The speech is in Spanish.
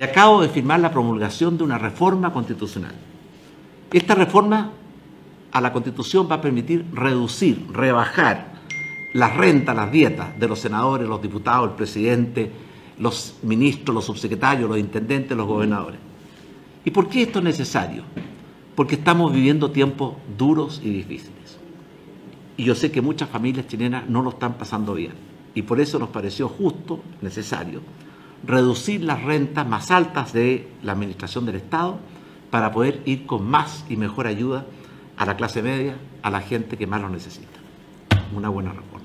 Acabo de firmar la promulgación de una reforma constitucional. Esta reforma a la Constitución va a permitir reducir, rebajar las rentas, las dietas de los senadores, los diputados, el presidente, los ministros, los subsecretarios, los intendentes, los gobernadores. ¿Y por qué esto es necesario? Porque estamos viviendo tiempos duros y difíciles. Y yo sé que muchas familias chilenas no lo están pasando bien. Y por eso nos pareció justo, necesario, reducir las rentas más altas de la administración del Estado para poder ir con más y mejor ayuda a la clase media, a la gente que más lo necesita. Una buena reforma.